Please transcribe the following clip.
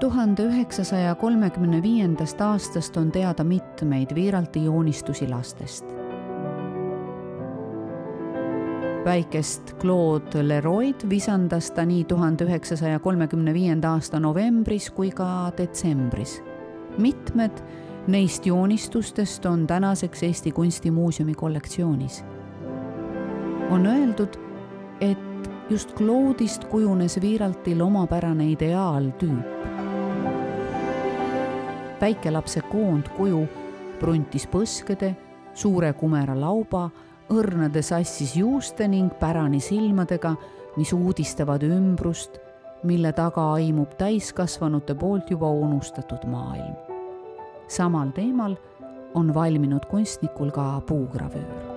tuhande üheksasaja kolmekümne viiendast aastast on teada mitmeid Viiralti joonistusi lastest. väikest Claude Leroy'd visandas ta nii tuhande üheksasaja kolmekümne viienda aasta novembris kui ka detsembris. mitmed neist joonistustest on tänaseks Eesti Kunstimuuseumi kollektsioonis. on öeldud, et just Claude'ist kujunes Viiraltil omapärane ideaaltüüp väikelapse koondkuju pruntis põskede, suure kumera lauba, õrnade sassis juuste ning pärani silmadega, mis uudistavad ümbrust, mille taga aimub täiskasvanute poolt juba unustatud maailm. samal teemal on valminud kunstnikul ka puugravöör.